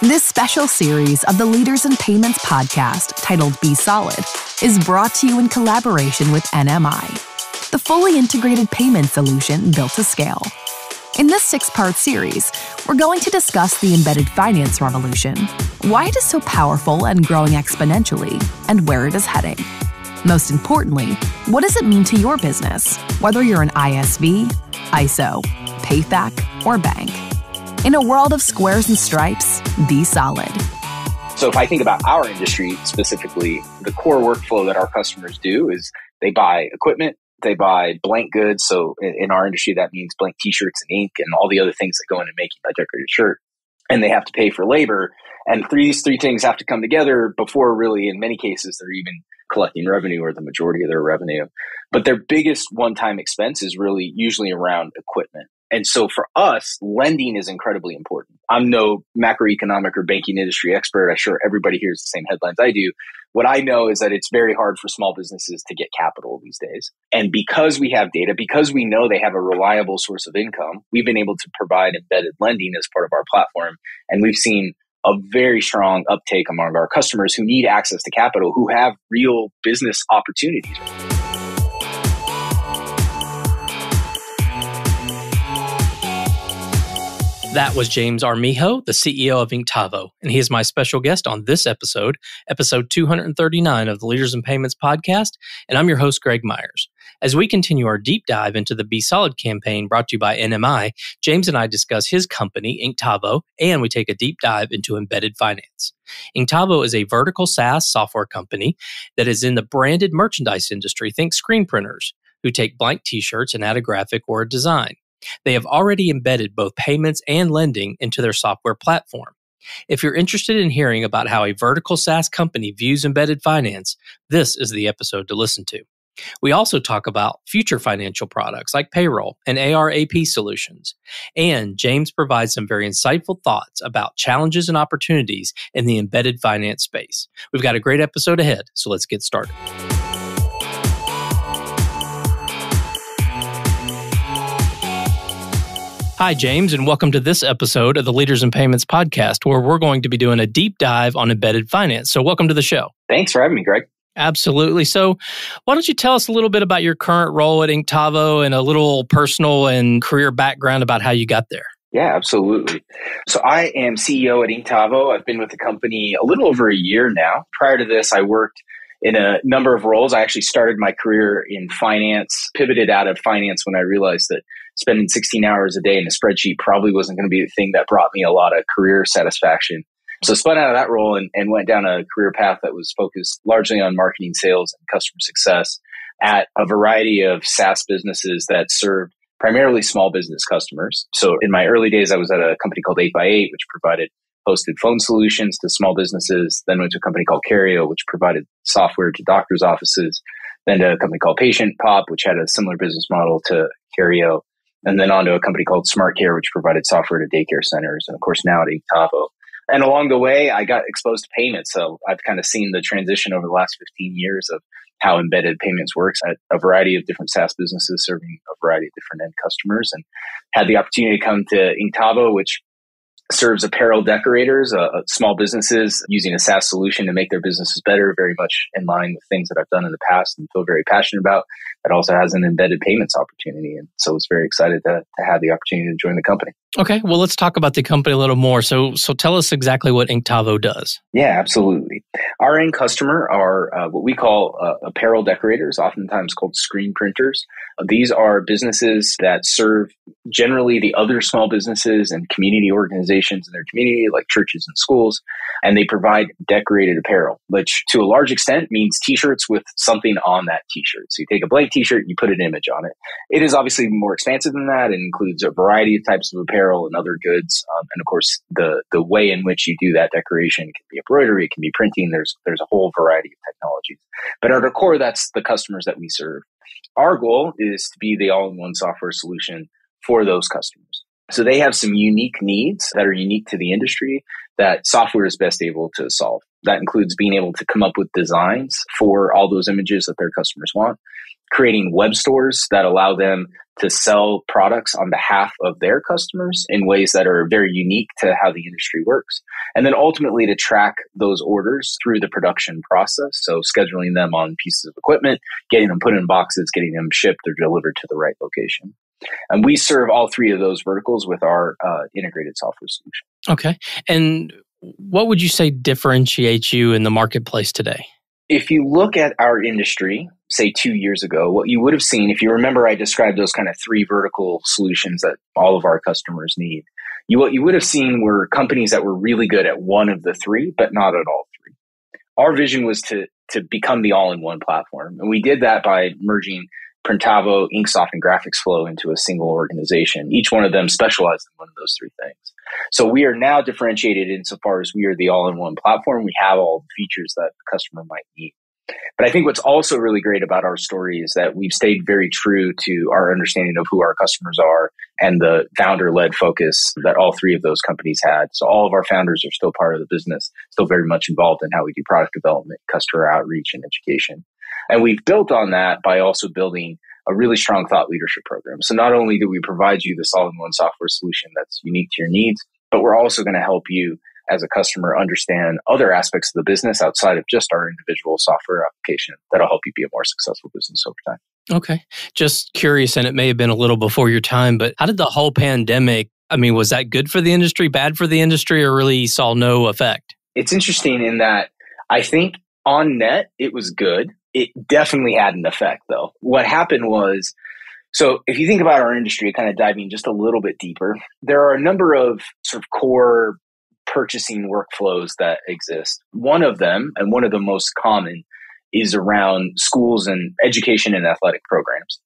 This special series of the Leaders in Payments podcast, titled Be Solid, is brought to you in collaboration with NMI, the fully integrated payment solution built to scale. In this six part series, we're going to discuss the embedded finance revolution, why it is so powerful and growing exponentially, and where it is heading. Most importantly, what does it mean to your business, whether you're an ISV, ISO, PayFac, or bank? In a world of squares and stripes, be solid. So, if I think about our industry specifically, the core workflow that our customers do is they buy equipment, they buy blank goods. So, in our industry, that means blank t shirts and ink and all the other things that go into making a decorated shirt. And they have to pay for labor. And these three things have to come together before, really, in many cases, they're even collecting revenue or the majority of their revenue. But their biggest one time expense is really usually around equipment. And so for us, lending is incredibly important. I'm no macroeconomic or banking industry expert. I'm sure everybody hears the same headlines I do. What I know is that it's very hard for small businesses to get capital these days. And because we have data, because we know they have a reliable source of income, we've been able to provide embedded lending as part of our platform. And we've seen a very strong uptake among our customers who need access to capital, who have real business opportunities. That was James Armijo, the CEO of Inktavo, and he is my special guest on this episode, episode 239 of the Leaders in Payments podcast, and I'm your host, Greg Myers. As we continue our deep dive into the Be Solid campaign brought to you by NMI, James and I discuss his company, Inktavo, and we take a deep dive into embedded finance. Inktavo is a vertical SaaS software company that is in the branded merchandise industry. Think screen printers who take blank t shirts and add a graphic or a design. They have already embedded both payments and lending into their software platform. If you're interested in hearing about how a vertical SaaS company views embedded finance, this is the episode to listen to. We also talk about future financial products like payroll and AR/AP solutions. And James provides some very insightful thoughts about challenges and opportunities in the embedded finance space. We've got a great episode ahead, so let's get started. Hi, James, and welcome to this episode of the Leaders in Payments podcast, where we're going to be doing a deep dive on embedded finance. So, welcome to the show. Thanks for having me, Greg. Absolutely. So, why don't you tell us a little bit about your current role at Inktavo and a little personal and career background about how you got there? Yeah, absolutely. So, I am CEO at Inktavo. I've been with the company a little over a year now. Prior to this, I worked in a number of roles. I actually started my career in finance, pivoted out of finance when I realized that spending 16 hours a day in a spreadsheet probably wasn't going to be the thing that brought me a lot of career satisfaction. So spun out of that role and, and went down a career path that was focused largely on marketing, sales, and customer success at a variety of SaaS businesses that served primarily small business customers. So in my early days, I was at a company called 8x8, which provided hosted phone solutions to small businesses. Then went to a company called Kareo, which provided software to doctors' offices. Then to a company called PatientPop, which had a similar business model to Kareo and then on to a company called SmartCare, which provided software to daycare centers, and of course now at Inktavo. And along the way, I got exposed to payments. So I've kind of seen the transition over the last 15 years of how embedded payments works at a variety of different SaaS businesses serving a variety of different end customers and had the opportunity to come to Inktavo, which serves apparel decorators, uh, uh, small businesses using a SaaS solution to make their businesses better, very much in line with things that I've done in the past and feel very passionate about. It also has an embedded payments opportunity. And so I was very excited to, to have the opportunity to join the company. Okay, well, let's talk about the company a little more. So, so tell us exactly what Inktavo does. Yeah, absolutely. Our end customer are uh, what we call uh, apparel decorators, oftentimes called screen printers. These are businesses that serve generally the other small businesses and community organizations in their community, like churches and schools, and they provide decorated apparel, which to a large extent means T-shirts with something on that T-shirt. So you take a blank T-shirt, you put an image on it. It is obviously more expansive than that. It includes a variety of types of apparel apparel and other goods. Um, and of course, the the way in which you do that decoration can be embroidery, it can be printing. There's there's a whole variety of technologies. But at our core, that's the customers that we serve. Our goal is to be the all-in-one software solution for those customers. So they have some unique needs that are unique to the industry that software is best able to solve. That includes being able to come up with designs for all those images that their customers want. Creating web stores that allow them to sell products on behalf of their customers in ways that are very unique to how the industry works. And then ultimately to track those orders through the production process. So scheduling them on pieces of equipment, getting them put in boxes, getting them shipped or delivered to the right location. And we serve all three of those verticals with our uh, integrated software solution. Okay. And what would you say differentiates you in the marketplace today? If you look at our industry, say two years ago, what you would have seen, if you remember, I described those kind of three vertical solutions that all of our customers need. You, what you would have seen were companies that were really good at one of the three, but not at all three. Our vision was to, to become the all in one platform. And we did that by merging Printavo, InkSoft, and GraphicsFlow into a single organization. Each one of them specialized in one of those three things. So we are now differentiated insofar as we are the all in one platform. We have all the features that the customer might need. But I think what's also really great about our story is that we've stayed very true to our understanding of who our customers are and the founder led focus that all three of those companies had. So all of our founders are still part of the business, still very much involved in how we do product development, customer outreach, and education. And we've built on that by also building a really strong thought leadership program. So not only do we provide you this all-in-one software solution that's unique to your needs, but we're also going to help you as a customer understand other aspects of the business outside of just our individual software application that'll help you be a more successful business over time. Okay. Just curious, and it may have been a little before your time, but how did the whole pandemic? I mean, was that good for the industry, bad for the industry, or really saw no effect? It's interesting in that I think on net, it was good it definitely had an effect though. What happened was, so if you think about our industry, kind of diving just a little bit deeper, there are a number of sort of core purchasing workflows that exist. One of them, and one of the most common, is around schools and education and athletic programs.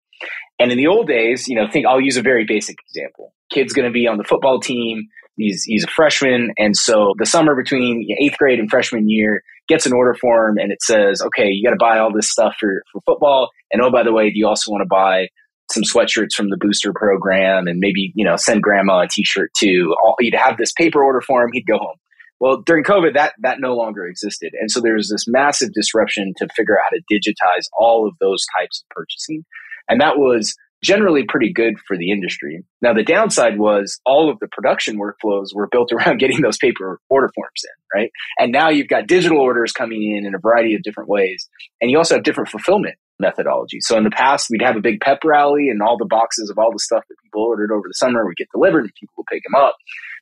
And in the old days, you know, think I'll use a very basic example. Kid's going to be on the football team. He's he's a freshman, and so the summer between eighth grade and freshman year gets an order form, and it says, okay, you got to buy all this stuff for for football, and oh by the way, do you also want to buy some sweatshirts from the booster program, and maybe you know send grandma a T-shirt too. All, you'd have this paper order form, he'd go home. Well, during COVID, that that no longer existed, and so there was this massive disruption to figure out how to digitize all of those types of purchasing, and that was generally pretty good for the industry. Now, the downside was all of the production workflows were built around getting those paper order forms in, right? And now you've got digital orders coming in in a variety of different ways. And you also have different fulfillment methodologies. So in the past, we'd have a big pep rally and all the boxes of all the stuff that people ordered over the summer would get delivered and people would pick them up.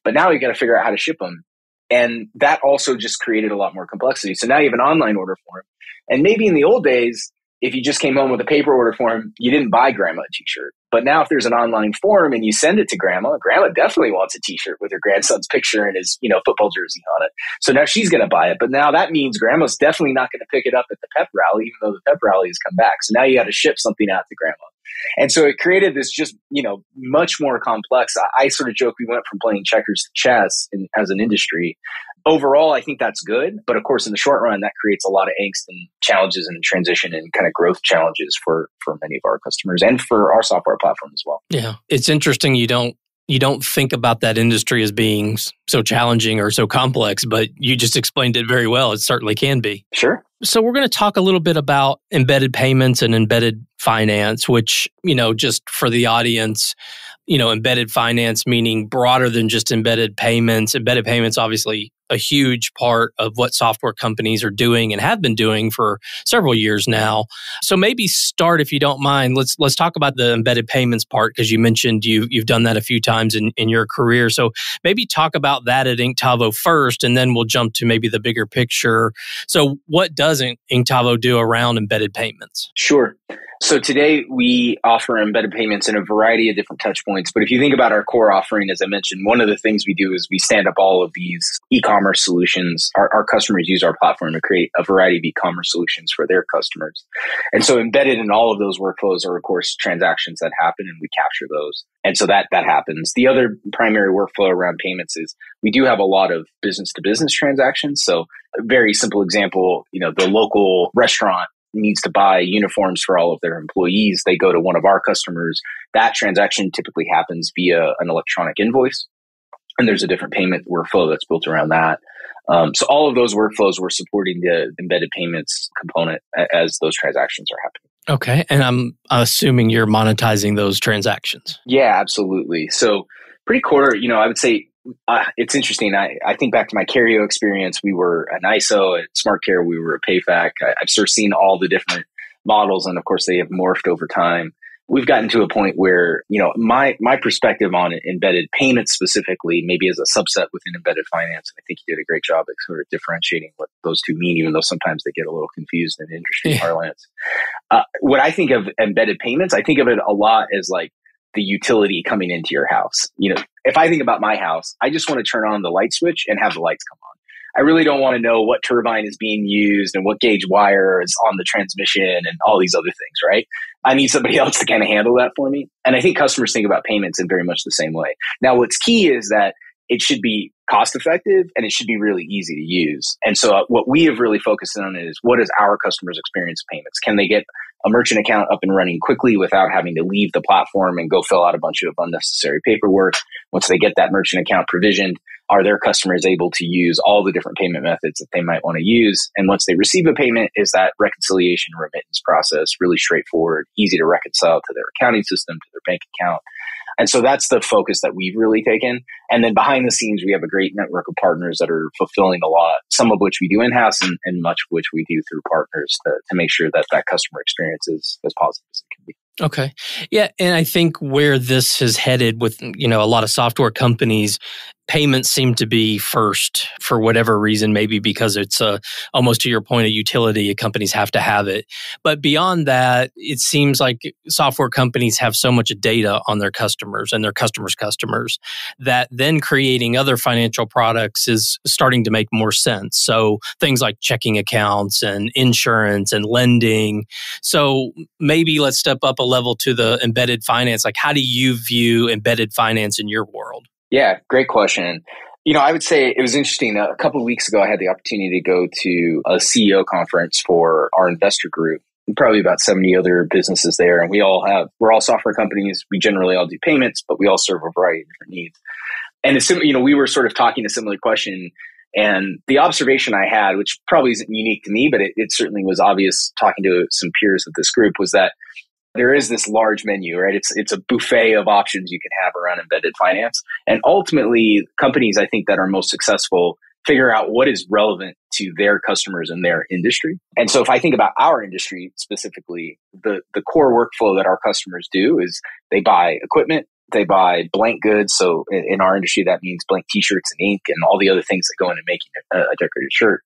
But now you've got to figure out how to ship them. And that also just created a lot more complexity. So now you have an online order form. And maybe in the old days, if you just came home with a paper order form, you didn't buy grandma a t-shirt. But now if there's an online form and you send it to grandma, grandma definitely wants a t-shirt with her grandson's picture and his, you know, football jersey on it. So now she's going to buy it. But now that means grandma's definitely not going to pick it up at the pep rally, even though the pep rally has come back. So now you got to ship something out to grandma. And so it created this just, you know, much more complex. I, I sort of joke we went from playing checkers to chess in, as an industry overall, I think that's good. But of course, in the short run, that creates a lot of angst and challenges and transition and kind of growth challenges for for many of our customers and for our software platform as well. Yeah, it's interesting. You don't you don't think about that industry as being so challenging or so complex, but you just explained it very well. It certainly can be. Sure. So we're going to talk a little bit about embedded payments and embedded finance, which, you know, just for the audience, you know, embedded finance meaning broader than just embedded payments. Embedded payments obviously a huge part of what software companies are doing and have been doing for several years now. So maybe start if you don't mind. Let's let's talk about the embedded payments part because you mentioned you you've done that a few times in, in your career. So maybe talk about that at Inktavo first and then we'll jump to maybe the bigger picture. So what doesn't Inktavo do around embedded payments? Sure. So today we offer embedded payments in a variety of different touch points. But if you think about our core offering, as I mentioned, one of the things we do is we stand up all of these e-commerce solutions. Our, our customers use our platform to create a variety of e-commerce solutions for their customers. And so embedded in all of those workflows are, of course, transactions that happen and we capture those. And so that, that happens. The other primary workflow around payments is we do have a lot of business to business transactions. So a very simple example, you know, the local restaurant needs to buy uniforms for all of their employees, they go to one of our customers. That transaction typically happens via an electronic invoice. And there's a different payment workflow that's built around that. Um, so all of those workflows we're supporting the embedded payments component as those transactions are happening. Okay. And I'm assuming you're monetizing those transactions. Yeah, absolutely. So pretty core, you know, I would say uh, it's interesting. I, I think back to my Kareo experience. We were an ISO at SmartCare. We were a PayFac. I, I've sort of seen all the different models, and of course, they have morphed over time we've gotten to a point where you know my my perspective on embedded payments specifically maybe as a subset within embedded finance i think you did a great job at sort of differentiating what those two mean even though sometimes they get a little confused in industry yeah. parlance. Uh, when i think of embedded payments i think of it a lot as like the utility coming into your house. You know if i think about my house i just want to turn on the light switch and have the lights come on I really don't want to know what turbine is being used and what gauge wire is on the transmission and all these other things, right? I need somebody else to kind of handle that for me. And I think customers think about payments in very much the same way. Now, what's key is that it should be cost effective and it should be really easy to use. And so uh, what we have really focused on is what is our customers experience payments? Can they get a merchant account up and running quickly without having to leave the platform and go fill out a bunch of unnecessary paperwork? Once they get that merchant account provisioned, are their customers able to use all the different payment methods that they might want to use? And once they receive a payment, is that reconciliation remittance process really straightforward, easy to reconcile to their accounting system, to their bank account? And so that's the focus that we've really taken. And then behind the scenes, we have a great network of partners that are fulfilling a lot, some of which we do in house and, and, much of which we do through partners to, to make sure that that customer experience is as positive as it can be. Okay. Yeah. And I think where this has headed with, you know, a lot of software companies payments seem to be first for whatever reason, maybe because it's a, almost to your point, a utility. Companies have to have it. But beyond that, it seems like software companies have so much data on their customers and their customers' customers that then creating other financial products is starting to make more sense. So things like checking accounts and insurance and lending. So maybe let's step up a level to the embedded finance. Like, how do you view embedded finance in your world? Yeah, great question. You know, I would say it was interesting. Uh, a couple of weeks ago, I had the opportunity to go to a CEO conference for our investor group. Probably about 70 other businesses there. And we all have, we're all software companies. We generally all do payments, but we all serve a variety of different needs. And it's, you know, we were sort of talking a similar question. And the observation I had, which probably isn't unique to me, but it, it certainly was obvious talking to some peers of this group, was that there is this large menu, right? It's it's a buffet of options you can have around embedded finance. And ultimately, companies I think that are most successful figure out what is relevant to their customers and their industry. And so if I think about our industry specifically, the the core workflow that our customers do is they buy equipment, they buy blank goods. So in, in our industry, that means blank t-shirts and ink and all the other things that go into making a, a decorated shirt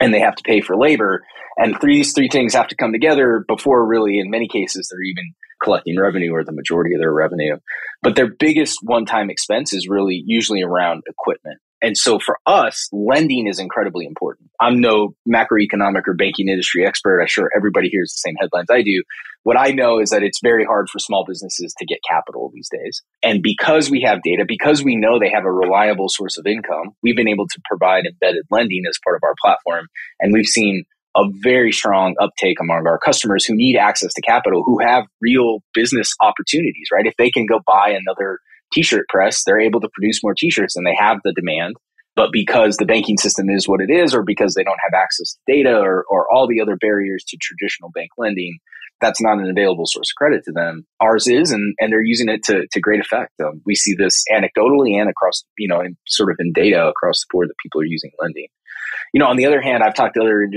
and they have to pay for labor. And these three things have to come together before really, in many cases, they're even collecting revenue or the majority of their revenue. But their biggest one time expense is really usually around equipment. And so for us, lending is incredibly important. I'm no macroeconomic or banking industry expert. I'm sure everybody hears the same headlines I do. What I know is that it's very hard for small businesses to get capital these days. And because we have data, because we know they have a reliable source of income, we've been able to provide embedded lending as part of our platform. And we've seen a very strong uptake among our customers who need access to capital, who have real business opportunities, right? If they can go buy another t-shirt press, they're able to produce more t-shirts and they have the demand. But because the banking system is what it is, or because they don't have access to data or, or all the other barriers to traditional bank lending, that's not an available source of credit to them. Ours is, and, and they're using it to, to great effect. Um, we see this anecdotally and across, you know, in, sort of in data across the board that people are using lending. You know, on the other hand, I've talked to other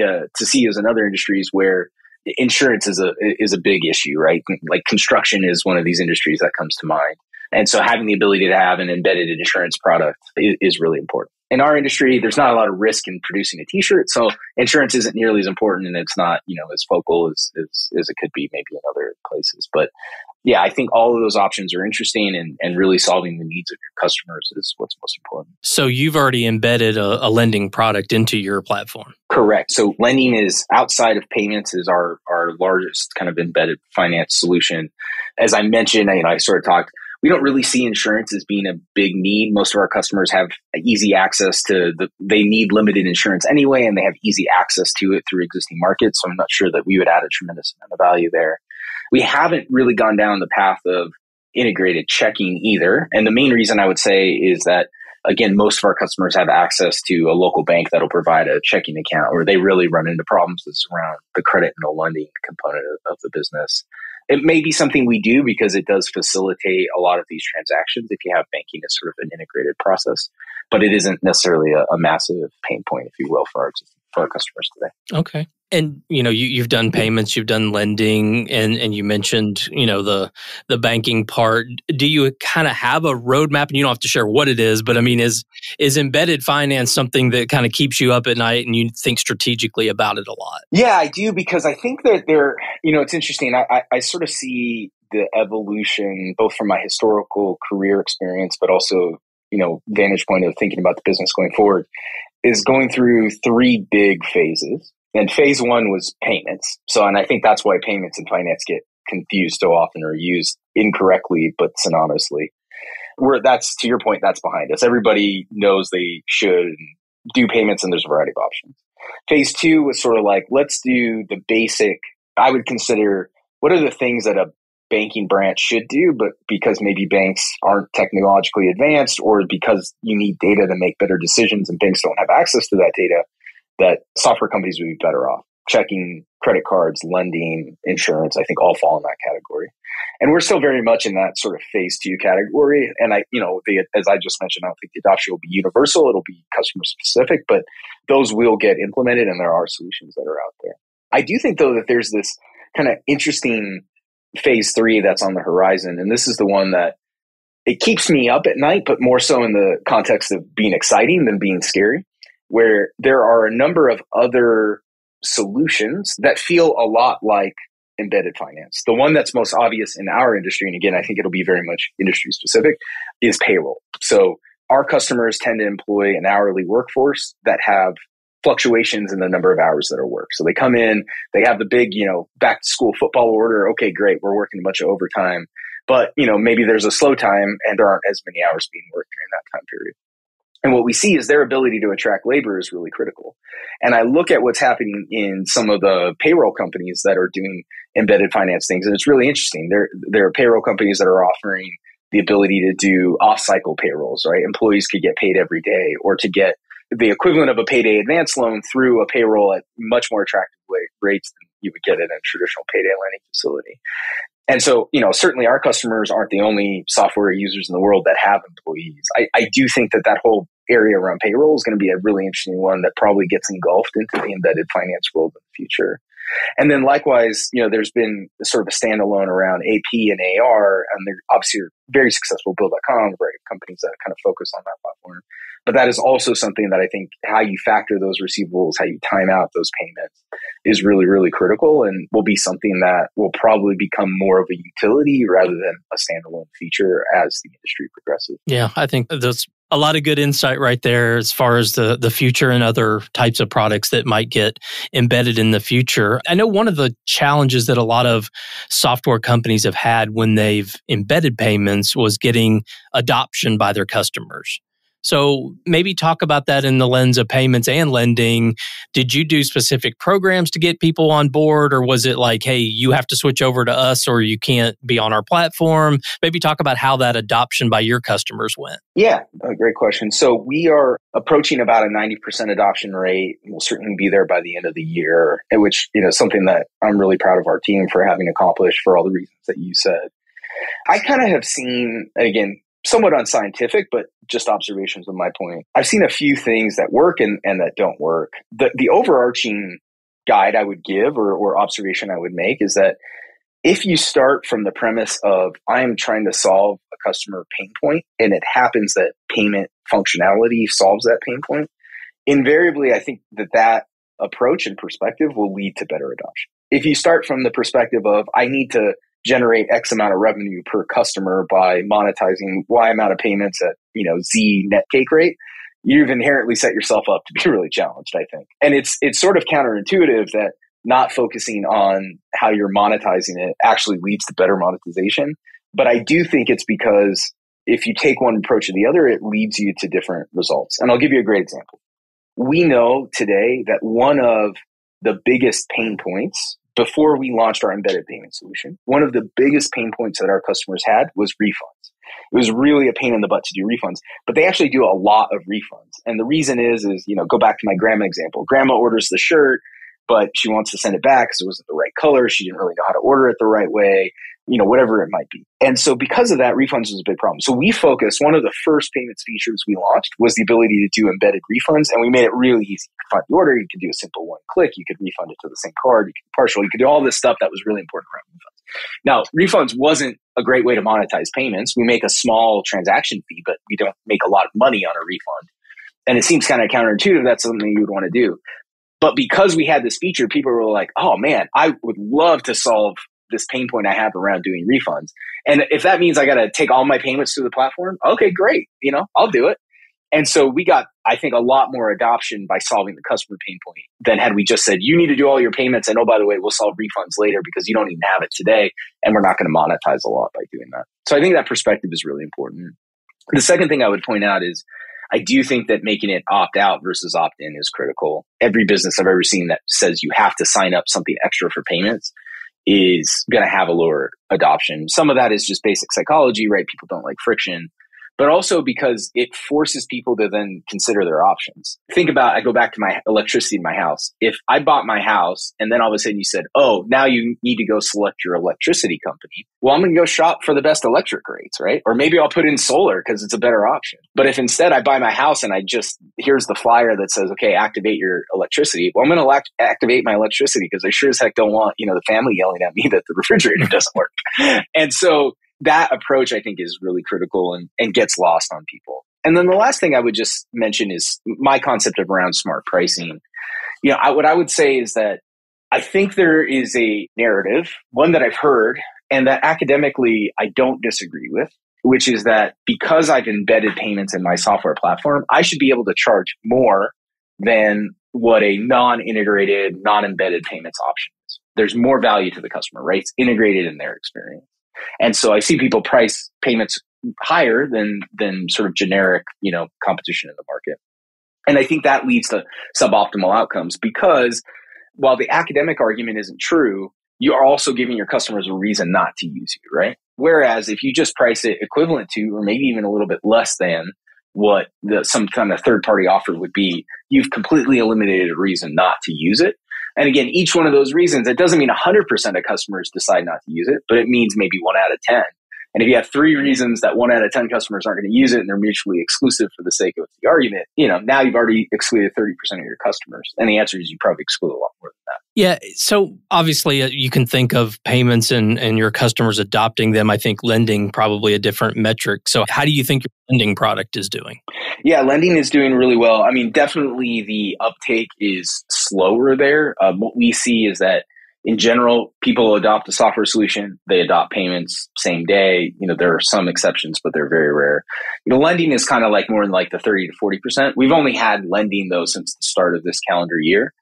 uh, to CEOs in other industries where insurance is a is a big issue, right? Like construction is one of these industries that comes to mind. And so having the ability to have an embedded insurance product is, is, really important. In our industry, there's not a lot of risk in producing a t-shirt. So insurance isn't nearly as important and it's not, you know, as focal as, as, as it could be maybe in other places. But yeah, I think all of those options are interesting and, and really solving the needs of your customers is what's most important. So you've already embedded a, a, lending product into your platform. Correct. So lending is outside of payments is our, our largest kind of embedded finance solution. As I mentioned, I, you know, I sort of talked we don't really see insurance as being a big need. Most of our customers have easy access to the, they need limited insurance anyway, and they have easy access to it through existing markets. So I'm not sure that we would add a tremendous amount of value there. We haven't really gone down the path of integrated checking either. And the main reason I would say is that again, most of our customers have access to a local bank that'll provide a checking account, or they really run into problems around the credit and the lending component of, of the business. It may be something we do because it does facilitate a lot of these transactions if you have banking as sort of an integrated process, but it isn't necessarily a, a massive pain point, if you will, for our, for our customers today. Okay. And you know, you, you've done payments, you've done lending, and and you mentioned you know the the banking part. Do you kind of have a roadmap? And you don't have to share what it is, but I mean, is is embedded finance something that kind of keeps you up at night and you think strategically about it a lot? Yeah, I do because I think that there, you know, it's interesting. I, I, I sort of see the evolution both from my historical career experience, but also you know vantage point of thinking about the business going forward is going through three big phases and phase one was payments. So, and I think that's why payments and finance get confused so often or used incorrectly, but synonymously. Where that's to your point, that's behind us. Everybody knows they should do payments and there's a variety of options. Phase two was sort of like, let's do the basic, I would consider what are the things that a banking branch should do, but because maybe banks aren't technologically advanced or because you need data to make better decisions and banks don't have access to that data, that software companies would be better off. Checking, credit cards, lending, insurance, I think all fall in that category. And we're still very much in that sort of phase two category. And I, you know, the, as I just mentioned, I don't think the adoption will be universal. It'll be customer specific, but those will get implemented and there are solutions that are out there. I do think though that there's this kind of interesting phase three that's on the horizon. And this is the one that it keeps me up at night, but more so in the context of being exciting than being scary where there are a number of other solutions that feel a lot like embedded finance. The one that's most obvious in our industry, and again, I think it'll be very much industry specific, is payroll. So our customers tend to employ an hourly workforce that have fluctuations in the number of hours that are worked. So they come in, they have the big, you know, back to school football order. Okay, great. We're working a bunch of overtime. But, you know, maybe there's a slow time and there aren't as many hours being worked during that time period. And what we see is their ability to attract labor is really critical. And I look at what's happening in some of the payroll companies that are doing embedded finance things, and it's really interesting. There, there are payroll companies that are offering the ability to do off-cycle payrolls, right? Employees could get paid every day or to get the equivalent of a payday advance loan through a payroll at much more attractive rates than you would get at a traditional payday lending facility. And so, you know, certainly our customers aren't the only software users in the world that have employees. I, I do think that that whole area around payroll is going to be a really interesting one that probably gets engulfed into the embedded finance world in the future. And then likewise, you know, there's been sort of a standalone around AP and AR, and they're obviously very successful. Bill.com, right? Companies that kind of focus on that platform. But that is also something that I think how you factor those receivables, how you time out those payments is really, really critical and will be something that will probably become more of a utility rather than a standalone feature as the industry progresses. Yeah, I think that's a lot of good insight right there as far as the the future and other types of products that might get embedded in the future. I know one of the challenges that a lot of software companies have had when they've embedded payments was getting adoption by their customers. So maybe talk about that in the lens of payments and lending. Did you do specific programs to get people on board, or was it like, hey, you have to switch over to us or you can't be on our platform? Maybe talk about how that adoption by your customers went. Yeah, great question. So we are approaching about a 90% adoption rate. We'll certainly be there by the end of the year, which, you know, something that I'm really proud of our team for having accomplished for all the reasons that you said. I kind of have seen, again, somewhat unscientific, but just observations of my point. I've seen a few things that work and, and that don't work. The, the overarching guide I would give or, or observation I would make is that if you start from the premise of I am trying to solve a customer pain point and it happens that payment functionality solves that pain point, invariably I think that that approach and perspective will lead to better adoption. If you start from the perspective of I need to generate X amount of revenue per customer by monetizing Y amount of payments at, you know, Z net take rate, you've inherently set yourself up to be really challenged, I think. And it's it's sort of counterintuitive that not focusing on how you're monetizing it actually leads to better monetization. But I do think it's because if you take one approach or the other, it leads you to different results. And I'll give you a great example. We know today that one of the biggest pain points before we launched our embedded payment solution, one of the biggest pain points that our customers had was refunds. It was really a pain in the butt to do refunds, but they actually do a lot of refunds. And the reason is, is, you know, go back to my grandma example. Grandma orders the shirt, but she wants to send it back because it wasn't the right color. She didn't really know how to order it the right way you know, whatever it might be. And so because of that, refunds was a big problem. So we focused, one of the first payments features we launched was the ability to do embedded refunds. And we made it really easy. You could find the order, you could do a simple one click, you could refund it to the same card, you could partial, you could do all this stuff that was really important around refunds. Now, refunds wasn't a great way to monetize payments. We make a small transaction fee, but we don't make a lot of money on a refund. And it seems kind of counterintuitive. That's something you would want to do. But because we had this feature, people were like, oh man, I would love to solve this pain point I have around doing refunds. And if that means I got to take all my payments through the platform, okay, great. You know, I'll do it. And so we got, I think, a lot more adoption by solving the customer pain point than had we just said, you need to do all your payments. And oh, by the way, we'll solve refunds later because you don't even have it today. And we're not going to monetize a lot by doing that. So I think that perspective is really important. The second thing I would point out is I do think that making it opt out versus opt in is critical. Every business I've ever seen that says you have to sign up something extra for payments is going to have a lower adoption. Some of that is just basic psychology, right? People don't like friction but also because it forces people to then consider their options. Think about, I go back to my electricity in my house. If I bought my house and then all of a sudden you said, oh, now you need to go select your electricity company. Well, I'm going to go shop for the best electric rates, right? Or maybe I'll put in solar because it's a better option. But if instead I buy my house and I just, here's the flyer that says, okay, activate your electricity. Well, I'm going to act- activate my electricity because I sure as heck don't want, you know, the family yelling at me that the refrigerator doesn't work. and so that approach I think is really critical and, and gets lost on people. And then the last thing I would just mention is my concept of around smart pricing. You know, I, what I would say is that I think there is a narrative, one that I've heard and that academically I don't disagree with, which is that because I've embedded payments in my software platform, I should be able to charge more than what a non-integrated, non-embedded payments option is. There's more value to the customer, right? It's integrated in their experience. And so I see people price payments higher than than sort of generic, you know, competition in the market. And I think that leads to suboptimal outcomes because while the academic argument isn't true, you are also giving your customers a reason not to use you, right? Whereas if you just price it equivalent to, or maybe even a little bit less than what the, some kind of third party offer would be, you've completely eliminated a reason not to use it. And again, each one of those reasons, it doesn't mean 100% of customers decide not to use it, but it means maybe one out of 10. And if you have three reasons that one out of 10 customers aren't going to use it and they're mutually exclusive for the sake of the argument, you know, now you've already excluded 30% of your customers. And the answer is you probably exclude a lot more than that. Yeah. So obviously uh, you can think of payments and, and your customers adopting them. I think lending probably a different metric. So how do you think your lending product is doing? Yeah, lending is doing really well. I mean, definitely the uptake is slower there. Um, what we see is that in general, people adopt a software solution, they adopt payments same day. You know, there are some exceptions, but they're very rare. You know, lending is kind of like more in like the 30 to 40%. We've only had lending though since the start of this calendar year.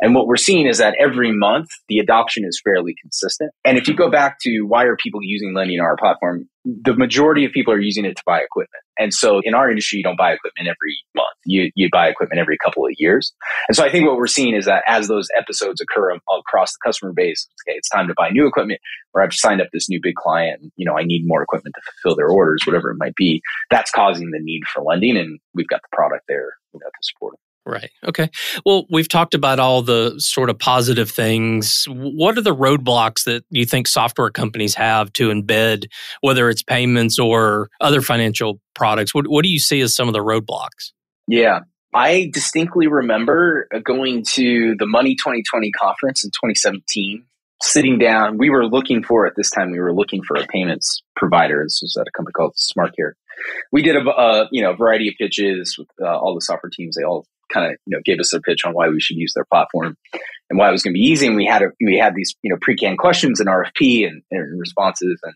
And what we're seeing is that every month the adoption is fairly consistent. And if you go back to why are people using lending on our platform, the majority of people are using it to buy equipment. And so in our industry, you don't buy equipment every month. You, you buy equipment every couple of years. And so I think what we're seeing is that as those episodes occur across the customer base, okay, it's time to buy new equipment or I've signed up this new big client. And, you know, I need more equipment to fulfill their orders, whatever it might be. That's causing the need for lending. And we've got the product there you know, to support it. Right. Okay. Well, we've talked about all the sort of positive things. What are the roadblocks that you think software companies have to embed, whether it's payments or other financial products? What, what do you see as some of the roadblocks? Yeah. I distinctly remember going to the Money 2020 conference in 2017, sitting down. We were looking for, at this time, we were looking for a payments provider. This was at a company called SmartCare we did a, a, you know variety of pitches with uh, all the software teams. They all kind of you know gave us their pitch on why we should use their platform and why it was going to be easy. And we had a, we had these you know pre-canned questions and RFP and, and, responses. And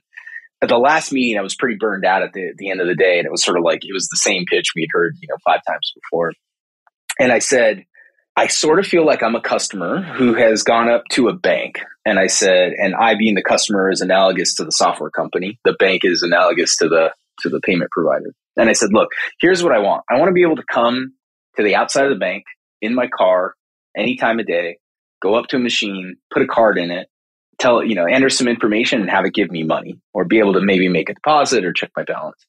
at the last meeting, I was pretty burned out at the, the end of the day, and it was sort of like it was the same pitch we'd heard you know five times before. And I said. I sort of feel like I'm a customer who has gone up to a bank and I said, and I being the customer is analogous to the software company. The bank is analogous to the to the payment provider. And I said, look, here's what I want. I want to be able to come to the outside of the bank in my car any time of day go up to a machine, put a card in it, tell you know, enter some information and have it give me money or be able to maybe make a deposit or check my balance.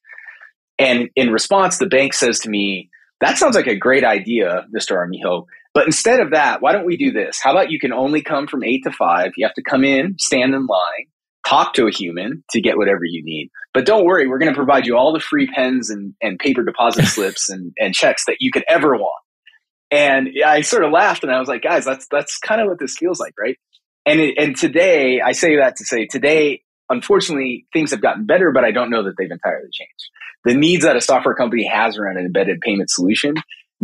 And in response, the bank says to me, that sounds like a great idea, Mr. Armijo. But instead of that, why don't we do this? How about you can only come from eight to five? You have to come in, stand in line, talk to a human to get whatever you need. But don't worry, we're going to provide you all the free pens and, and paper deposit slips and, and checks that you could ever want. And I sort of laughed and I was like, guys, that's that's kind of what this feels like, right? And it, and today, I say that to say today, unfortunately, things have gotten better, but I don't know that they've entirely changed. The needs that a software company has around an embedded payment solution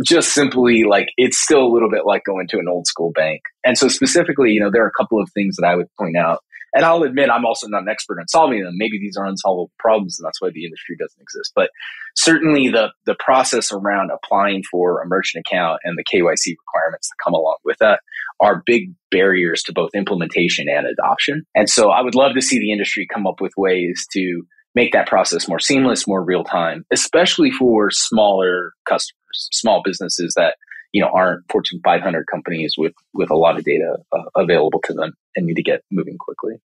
just simply like it's still a little bit like going to an old school bank. And so specifically, you know, there are a couple of things that I would point out and I'll admit I'm also not an expert on solving them. Maybe these are unsolvable problems, and that's why the industry doesn't exist. But certainly the the process around applying for a merchant account and the KYC requirements that come along with that are big barriers to both implementation and adoption. And so I would love to see the industry come up with ways to make that process more seamless, more real time, especially for smaller customers, small businesses that you know aren't Fortune 500 companies with with a lot of data uh, available to them and need to get moving quickly.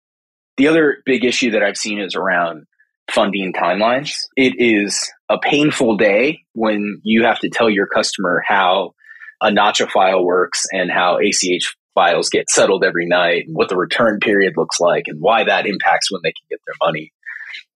The other big issue that I've seen is around funding timelines. It is a painful day when you have to tell your customer how a Nacha file works and how ACH files get settled every night and what the return period looks like and why that impacts when they can get their money.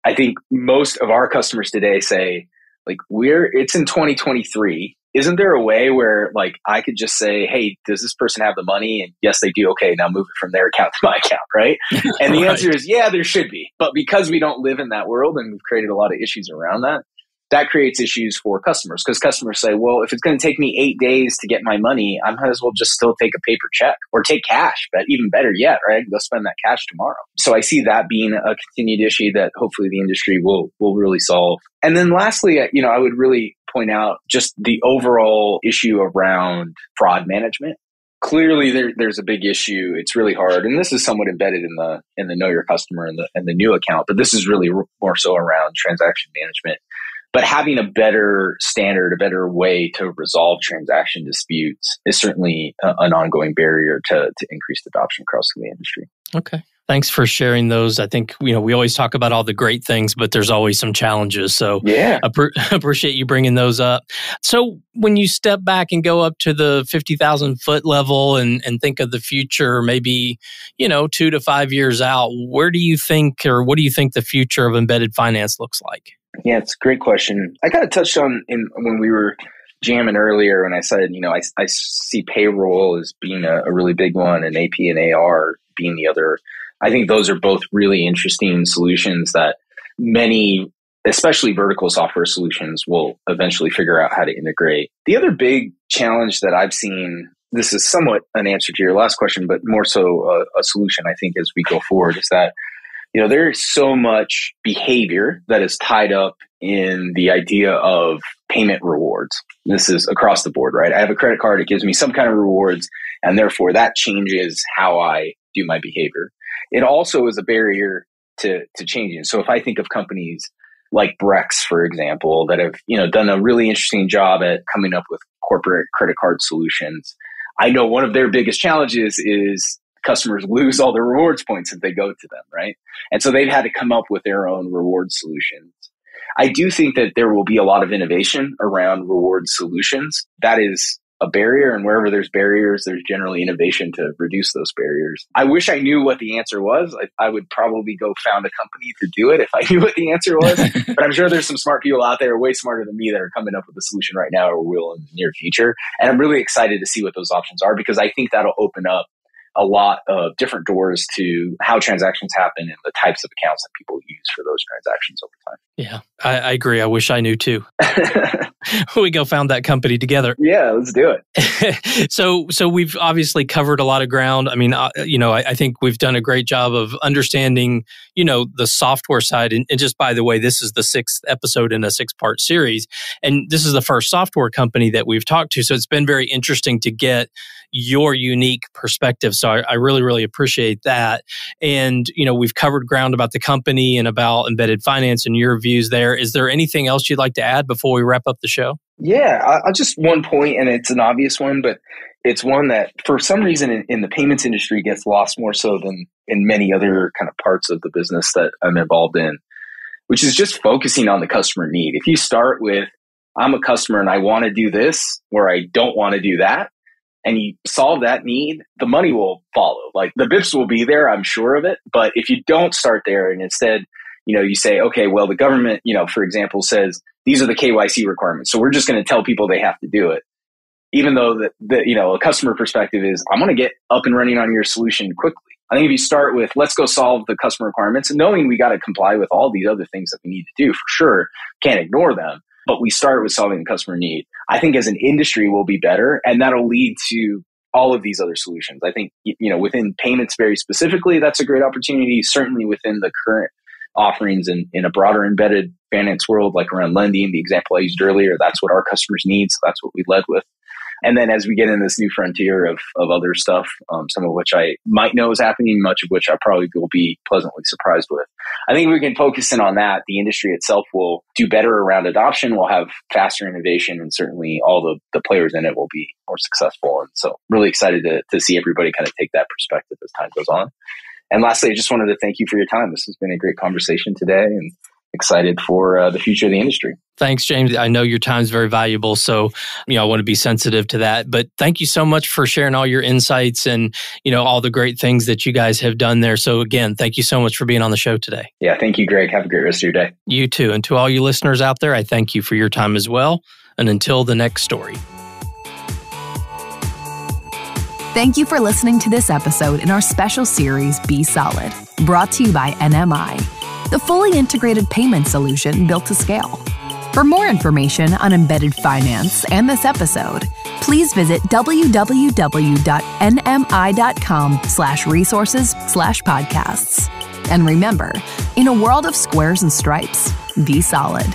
I think most of our customers today say, like, we're, it's in 2023 isn't there a way where like I could just say, hey, does this person have the money? And yes, they do. Okay, now move it from their account to my account, right? And the right. answer is yeah, there should be. But because we don't live in that world and we've created a lot of issues around that, that creates issues for customers because customers say, well, if it's going to take me eight days to get my money, I might as well just still take a paper check or take cash. But even better yet, right? I can go spend that cash tomorrow. So I see that being a continued issue that hopefully the industry will will really solve. And then lastly, uh, you know, I would really point out just the overall issue around fraud management clearly there, there's a big issue. It's really hard, and this is somewhat embedded in the in the know your customer and the and the new account. But this is really more so around transaction management but having a better standard, a better way to resolve transaction disputes is certainly a, an ongoing barrier to, to increased adoption across the industry. Okay. Thanks for sharing those. I think you know we always talk about all the great things, but there's always some challenges. So yeah, appreciate you bringing those up. So when you step back and go up to the fifty thousand foot level and and think of the future, maybe you know two to five years out, where do you think, or what do you think the future of embedded finance looks like? Yeah, it's a great question. I kind of touched on in when we were jamming earlier when I said, you know, I, I see payroll as being a, a really big one and AP and AR being the other. I think those are both really interesting solutions that many, especially vertical software solutions, will eventually figure out how to integrate. The other big challenge that I've seen, this is somewhat an answer to your last question, but more so a, a solution, I think, as we go forward, is that you know, there's so much behavior that is tied up in the idea of payment rewards. This is across the board, right? I have a credit card, it gives me some kind of rewards, and therefore that changes how I do my behavior. It also is a barrier to, to changing. So if I think of companies like Brex, for example, that have, you know, done a really interesting job at coming up with corporate credit card solutions. I know one of their biggest challenges is customers lose all their rewards points if they go to them, right? And so they've had to come up with their own reward solutions. I do think that there will be a lot of innovation around reward solutions. That is a barrier, and wherever there's barriers, there's generally innovation to reduce those barriers. I wish I knew what the answer was. I, I would probably go found a company to do it if I knew what the answer was. but I'm sure there's some smart people out there, way smarter than me, that are coming up with a solution right now or will in the near future. And I'm really excited to see what those options are because I think that'll open up a lot of different doors to how transactions happen and the types of accounts that people use for those transactions over time. Yeah, I, I agree. I wish I knew too. we go found that company together. Yeah, let's do it. so, so we've obviously covered a lot of ground. I mean, uh, you know, I, I, think we've done a great job of understanding, you know, the software side. And, and just by the way, this is the sixth episode in a six part series, and this is the first software company that we've talked to. So it's been very interesting to get your unique perspective. So I, I really, really appreciate that. And you know, we've covered ground about the company and about embedded finance and your views there. Is there anything else you'd like to add before we wrap up the show? Yeah, I'll just one point, and it's an obvious one, but it's one that for some reason in, in, the payments industry gets lost more so than in many other kind of parts of the business that I'm involved in, which is just focusing on the customer need. If you start with, I'm a customer and I want to do this or I don't want to do that, and you solve that need, the money will follow. Like the BIPs will be there, I'm sure of it. But if you don't start there and instead, you know, you say, okay, well, the government, you know, for example, says these are the KYC requirements. So we're just going to tell people they have to do it. Even though the, the you know, a customer perspective is, I'm going to get up and running on your solution quickly. I think if you start with, let's go solve the customer requirements and knowing we got to comply with all these other things that we need to do for sure, can't ignore them but we start with solving the customer need. I think as an industry we'll be better and that'll lead to all of these other solutions. I think, you know, within payments very specifically, that's a great opportunity. Certainly within the current offerings in, in a broader embedded finance world, like around lending, the example I used earlier, that's what our customers need. So that's what we led with. And then as we get in this new frontier of, of other stuff, um, some of which I might know is happening, much of which I probably will be pleasantly surprised with. I think we can focus in on that. The industry itself will do better around adoption. We'll have faster innovation and certainly all the, the players in it will be more successful. And so really excited to, to see everybody kind of take that perspective as time goes on. And lastly, I just wanted to thank you for your time. This has been a great conversation today and excited for uh, the future of the industry. Thanks, James. I know your time is very valuable, so you know I want to be sensitive to that. But thank you so much for sharing all your insights and you know all the great things that you guys have done there. So again, thank you so much for being on the show today. Yeah, thank you, Greg. Have a great rest of your day. You too, and to all you listeners out there, I thank you for your time as well. And until the next story. Thank you for listening to this episode in our special series, Be Solid, brought to you by NMI the fully integrated payment solution built to scale. For more information on embedded finance and this episode, please visit www.nmi.com slash resources slash podcasts. And remember, in a world of squares and stripes, be solid.